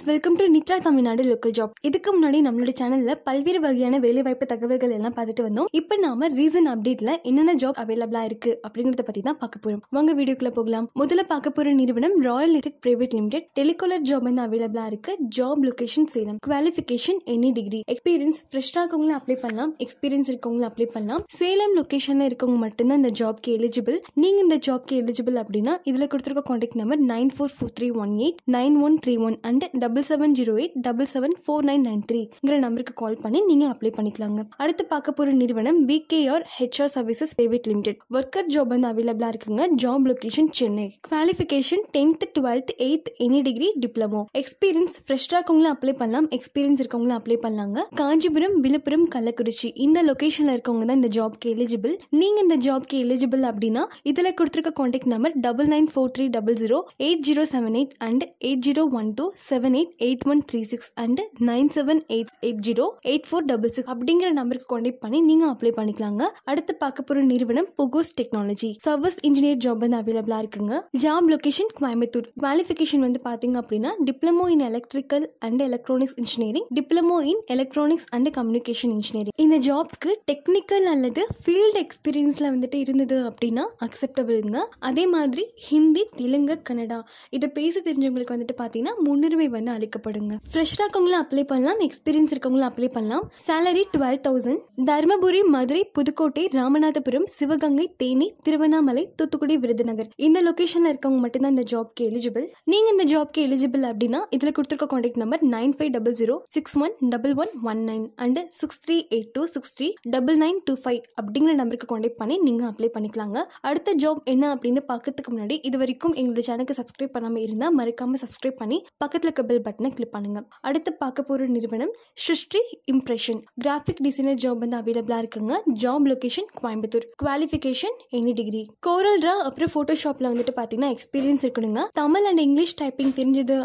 Welcome to Nithra Tamil Nadu local job இதுக்கு முன்னாடி நம்மளோட சேனல்ல பல்வேறு வகையான வேலைவாய்ப்பு தகவல்கள் எல்லாம் பார்த்துட்டு வந்தோம். இப்போ நாம ரீசன் அப்டேட்ல என்னென்ன ஜாப் அவைலபிளா இருக்கு அப்படிங்கறத பத்தி தான் பார்க்க போறோம். வாங்க வீடியோக்குள்ள போகலாம். முதல்ல பார்க்க போற நிறுவனம் royal electric private limited telecaller job வந்து அவைலபிளா இருக்கு. Job location Salem. Qualification any degree experience ஃப்ரெஷ்ஷாக இருக்கவங்களும் அப்ளை பண்ணலாம். எக்ஸ்பீரியன்ஸ் இருக்கவங்களும் அப்ளை பண்ணலாம். சேலம் லொகேஷன்ல இருக்கவங்க மட்டும்தான் இந்த ஜாப்க்கு எலிஜிபிள் நீங்க இந்த ஜாப்க்கு எலிஜிபிள் அப்படின்னா இதுல கொடுத்துருக்க contact number nine four four three one eight nine one three one and double seven zero eight double seven four nine nine த்ரீங்கிற நம்பருக்கு கால் பண்ணி நீங்க அப்ளை பண்ணிக்கலாங்க. அடுத்து பார்க்க போகிற நிறுவனம் PKR HR services private limited worker job வந்து அவைலபிளா இருக்குங்க. Job location Chennai. Qualification tenth twelfth eighth any degree diploma experience ஃப்ரெஷ்ஷாக இருக்கவங்களும் அப்ளை பண்ணலாம். எக்ஸ்பீரியன்ஸ் இருக்கவங்களும் அப்ளை பண்ணலாங்க. காஞ்சிபுரம் விழுப்புரம் கள்ளக்குறிச்சி. இந்த லொக்கேஷனில் இருக்கவங்க தான் இந்த ஜாப்க்கு எலிஜிபிள் நீங்கள் இந்த ஜாப்க்கு எலிஜிபிள் அப்படின்னா இதில் கொடுத்துருக்க contact number double nine four three double zero eight zero seven eight and eight zero one two seven eight eight one three six and nine seven eight eight zero eight four double six அப்படிங்கிற நம்பருக்கு contact பண்ணி நீங்க apply பண்ணிக்கலாங்க. அடுத்து பார்க்க போகிற நிறுவனம் Pogos technology service engineer job வந்து அவைலபிளா இருக்குங்க. ஜாப் லொகேஷன் கோயம்புத்தூர் குவாலிஃபிகேஷன் வந்து பார்த்தீங்க அப்படின்னா diploma in electrical and electronics engineering diploma in electronics and communication engineering இந்த ஜாப்க்கு டெக்னிக்கல் அல்லது ஃபீல்டு எக்ஸ்பீரியன்ஸில் வந்துட்டு இருந்தது அப்படின்னா அக்செப்டபிள்ங்க அதே மாதிரி ஹிந்தி தெலுங்கு கன்னடா இதை பேச தெரிஞ்சவங்களுக்கு வந்துட்டு பார்த்தீங்கன்னா முன்னுரிமை வந்து அளிக்கப்படுங்க. ஃப்ரெஷ்ஷாக இருக்கவங்களும் அப்ளை பண்ணலாம். எக்ஸ்பீரியன்ஸ் இருக்கவங்களும் அப்ளை பண்ணலாம். Salary twelve thousand Dharmapuri Madurai Pudukkottai Ramanathapuram Sivaganga Theni Tiruvannamalai Thoothukudi Virudhunagar. இந்த லொகேஷன்ல இருக்கவங்க மட்டும்தான் இந்த ஜாப்க்கு எலிஜிபிள் நீங்க இந்த ஜாப்க்கு எலிஜிபிள் அப்படின்னா இதுல கொடுத்துருக்க contact number nine five double zero six one double one one nine and six three eight two six three double nine two five அப்படிங்கிற நம்பருக்கு காண்டாக்ட் பண்ணி நீங்க அப்ளை பண்ணிக்கலாங்க. அடுத்த ஜாப் என்ன அப்படின்னு பார்க்கறதுக்கு முன்னாடி இது வரைக்கும் எங்களோட சேனலுக்கு சப்ஸ்கிரைப் பண்ணாம இருந்தா மறக்காம சப்ஸ்கிரைப் பண்ணி பக்கத்துல இருக்க பெல் பட்டனை கிளிக் பண்ணுங்க. அடுத்து பார்க்க போற நிறுவனம் சிருஷ்டி இம்ப்ரெஷன் கிராஃபிக் டிசைனர் ஜாப் வந்து அவைலபிளா இருக்குங்க. Job location Coimbatore. Qualification any degree Corel draw அப்புறம் போட்டோஷாப்ல வந்துட்டு பாத்தீங்கன்னா எக்ஸ்பீரியன்ஸ் இருக்கணுங்க. தமிழ் அண்ட் இங்கிலீஷ் டைப்பிங் தெரிஞ்சது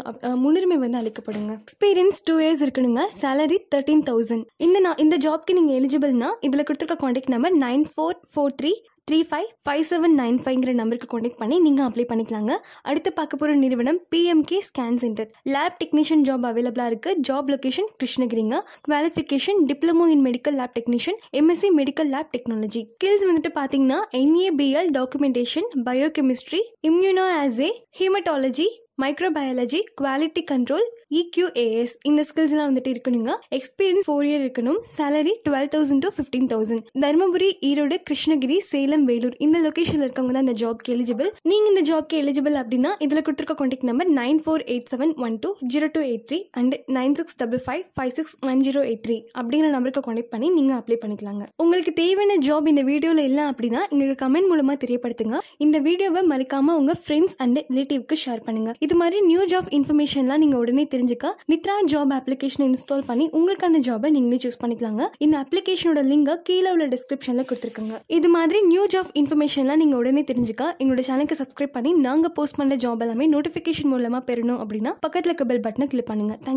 முன்னுரிமை வந்து அளிக்கப்படுங்க. எக்ஸ்பீரியன்ஸ் டூ இயர்ஸ் இருக்கணுங்க. சேலரி தேர்ட்டீன் தௌசண்ட் இந்த நான் இந்த ஜாப்க்கு நீங்க எலிஜிபிள்னா இதுல கொடுத்துருக்க contact number nine four four three three five five seven nine ஃபைவ்ங்கிற நம்பருக்கு கான்டாக்ட் பண்ணி நீங்கள் அப்ளை பண்ணிக்கலாங்க. அடுத்து பார்க்க போகிற நிறுவனம் PMK scan centre lab technician job அவைலபிளாக இருக்குது job location கிருஷ்ணகிரிங்க. Qualification diploma in medical lab technician MSc medical lab technology skills வந்துட்டு பார்த்தீங்கன்னா NABL documentation biochemistry immunoassay haematology microbiology quality control EQAS இந்த ஸ்கில்ஸ்லாம் வந்துட்டு இருக்கணுங்க எக்ஸ்பீரியன்ஸ் ஃபோர் இயர் இருக்கணும். Salary twelve thousand to fifteen thousand Dharmapuri Erode Krishnagiri Salem Vellore. இந்த லொக்கேஷனில் இருக்கவங்க தான் இந்த ஜாப்க்கு எலிஜிபிள் நீங்கள் இந்த ஜாப்க்கு எலிஜிபிள் அப்படின்னா இதில் கொடுத்துருக்க contact number nine four eight seven one two zero two eight three and nine six double five five six one zero eight three அப்படிங்கிற நம்பருக்கு கான்டாக்ட் பண்ணி நீங்கள் அப்ளை பண்ணிக்கலாங்க. உங்களுக்கு தேவையான ஜாப் இந்த வீடியோவில் இல்லை அப்படின்னா எங்களுக்கு கமெண்ட் மூலமாக தெரியப்படுத்துங்க. இந்த வீடியோவை மறக்காம உங்கள் ஃப்ரெண்ட்ஸ் அண்ட் ரிலேட்டிவ்க்கு ஷேர் பண்ணுங்க. இது மாதிரி நியூ ஜாப் இன்ஃபர்மேஷன்லாம் நீங்கள் உடனே தெரிஞ்சுக்க. நித்ரா ஜாப் அப்ளிகேஷனை இன்ஸ்டால் பண்ணி உங்களுக்கான ஜாபை நீங்களே சூஸ் பண்ணிக்கலாங்க. இந்த அப்ளிகேஷனோட லிங்கை கீழே உள்ள டிஸ்கிரிப்ஷனில் கொடுத்துருக்காங்க. இது மாதிரி நியூ ஜாப் இன்ஃபர்மேஷன்லாம் நீங்கள் உடனே தெரிஞ்சுக்க. எங்களோட சேனலுக்கு சப்ஸ்கிரைப் பண்ணி நாங்கள் போஸ்ட் பண்ணுற ஜாப் எல்லாமே நோட்டிஃபிகேஷன் மூலமாக பெறணும் அப்படின்னா பக்கத்தில் இருக்க பெல் பட்டனை கிளிக் பண்ணுங்க. தேங்க்